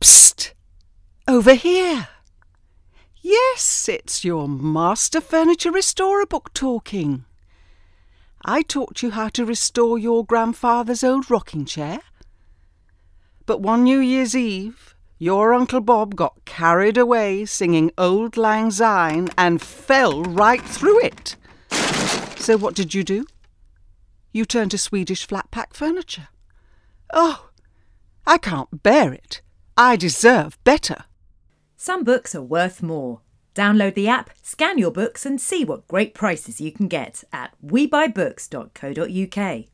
Psst! Over here. Yes, it's your Master Furniture Restorer book talking. I taught you how to restore your grandfather's old rocking chair. But one New Year's Eve, your Uncle Bob got carried away singing Auld Lang Syne and fell right through it. So what did you do? You turned to Swedish flat pack furniture. Oh, I can't bear it. I deserve better. Some books are worth more. Download the app, scan your books, and see what great prices you can get at webuybooks.co.uk.